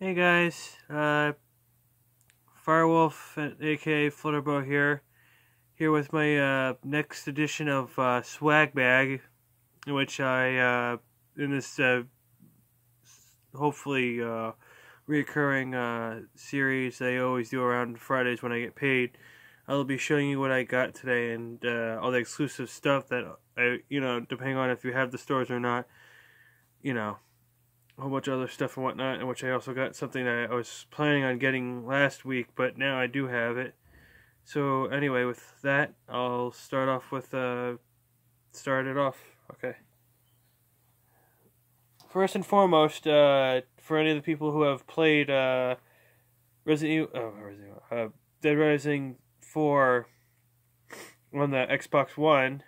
Hey guys, uh, Firewolf, aka Flutterbo here, here with my uh, next edition of uh, Swag Bag, in which I, uh, in this uh, hopefully uh, reoccurring uh, series I always do around Fridays when I get paid, I'll be showing you what I got today and uh, all the exclusive stuff that I, you know, depending on if you have the stores or not, you know a whole bunch of other stuff and whatnot, in which I also got something I was planning on getting last week, but now I do have it. So anyway, with that, I'll start off with uh, start it off. Okay. First and foremost, uh, for any of the people who have played uh, Resident Evil, oh, Resident Evil, uh, Dead Rising 4 on the Xbox One,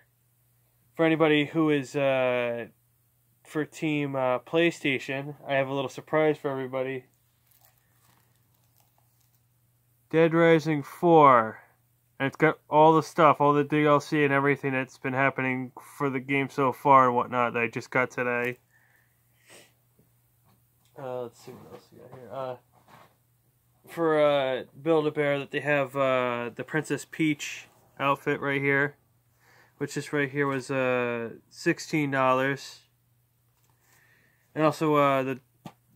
for anybody who is uh, for Team uh, PlayStation, I have a little surprise for everybody. Dead Rising 4. And it's got all the stuff, all the DLC and everything that's been happening for the game so far and whatnot that I just got today. Uh, let's see what else we got here. Uh, for uh, Build-A-Bear that they have uh, the Princess Peach outfit right here. Which this right here was uh, $16. And also, uh, the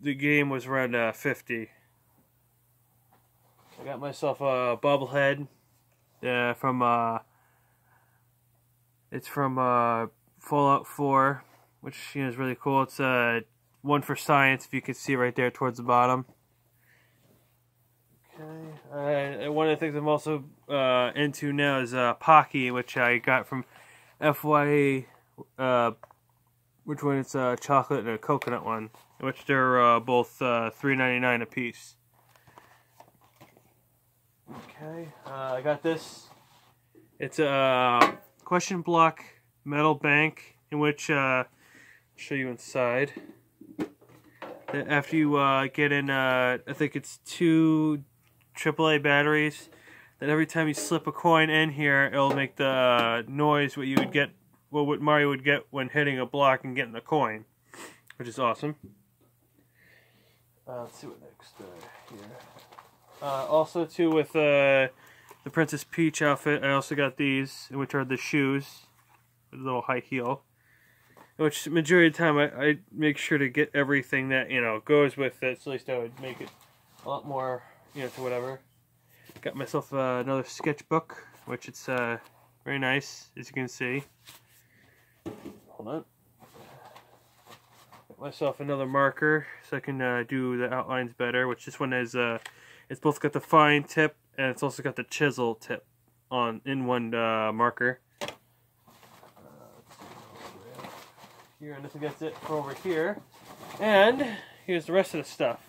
the game was around uh, 50. I got myself a bobblehead uh, from, uh, it's from uh, Fallout 4, which you know, is really cool. It's uh, one for science, if you can see right there towards the bottom. Okay. Uh, one of the things I'm also uh, into now is uh, Pocky, which I got from FYE uh, which one is a chocolate and a coconut one, which they're uh, both uh, three ninety nine a piece. Okay, uh, I got this. It's a question block metal bank in which uh, I'll show you inside. After you uh, get in, uh, I think it's two AAA batteries. Then every time you slip a coin in here, it'll make the noise what you would get well, what Mario would get when hitting a block and getting a coin, which is awesome. Uh, let's see what next uh, here. Uh, also, too, with uh, the Princess Peach outfit, I also got these, which are the shoes, a little high heel. Which majority of the time I, I make sure to get everything that you know goes with it. So at least I would make it a lot more you know to whatever. Got myself uh, another sketchbook, which it's uh, very nice as you can see. Hold on. Get myself another marker so I can uh, do the outlines better, which this one is, uh, it's both got the fine tip and it's also got the chisel tip on in one uh, marker. Here, and this gets it for over here. And here's the rest of the stuff.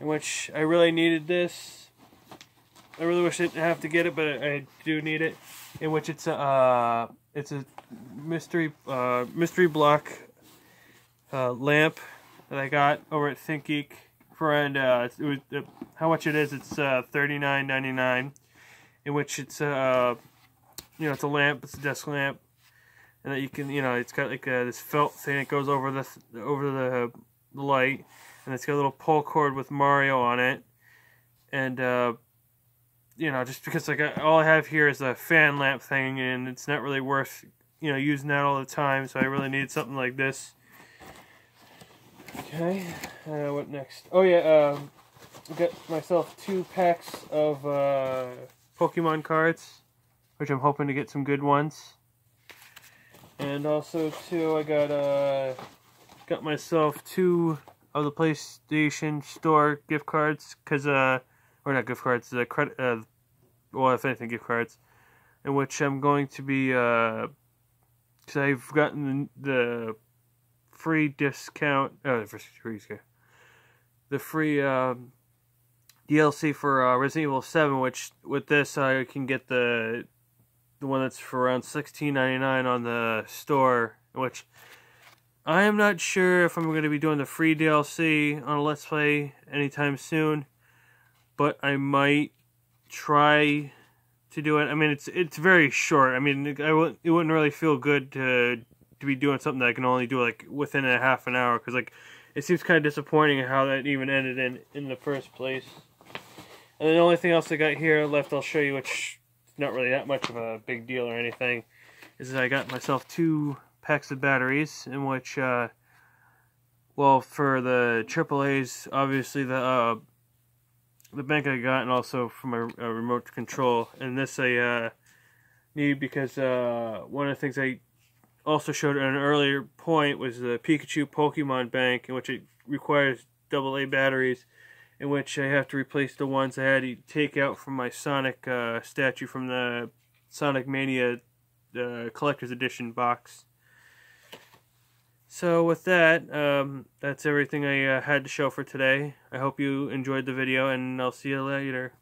In which I really needed this. I really wish I didn't have to get it, but I do need it. In which it's a, uh, it's a mystery uh, mystery block uh, lamp that I got over at ThinkGeek for and uh, it was uh, how much it is. It's uh, thirty nine ninety nine, in which it's uh you know it's a lamp. It's a desk lamp, and that you can you know it's got like uh, this felt thing that goes over the over the, the light, and it's got a little pull cord with Mario on it, and uh, you know, just because like all I have here is a fan lamp thing, and it's not really worth you know using that all the time. So I really need something like this. Okay, uh, what next? Oh yeah, um, got myself two packs of uh, Pokemon cards, which I'm hoping to get some good ones. And also too, I got uh, got myself two of the PlayStation Store gift cards, cause uh or not gift cards, the credit, uh, well, if anything, gift cards, in which I'm going to be, uh, because I've gotten the, free discount, oh, the free the free um, DLC for uh, Resident Evil 7, which with this I can get the the one that's for around $16.99 on the store, which I am not sure if I'm going to be doing the free DLC on a Let's Play anytime soon but I might try to do it. I mean, it's it's very short. I mean, I w- it wouldn't really feel good to to be doing something that I can only do like within a half an hour because like it seems kind of disappointing how that even ended in in the first place. And then the only thing else I got here left, I'll show you, which is not really that much of a big deal or anything, is that I got myself two packs of batteries, in which, uh, well, for the AAA's, obviously the uh, the bank I got, and also from my a remote control. And this I uh, need because uh, one of the things I also showed at an earlier point was the Pikachu Pokemon Bank, in which it requires double A batteries, in which I have to replace the ones I had to take out from my Sonic uh, statue from the Sonic Mania uh, Collector's Edition box. So with that, um, that's everything I uh, had to show for today. I hope you enjoyed the video, and I'll see you later.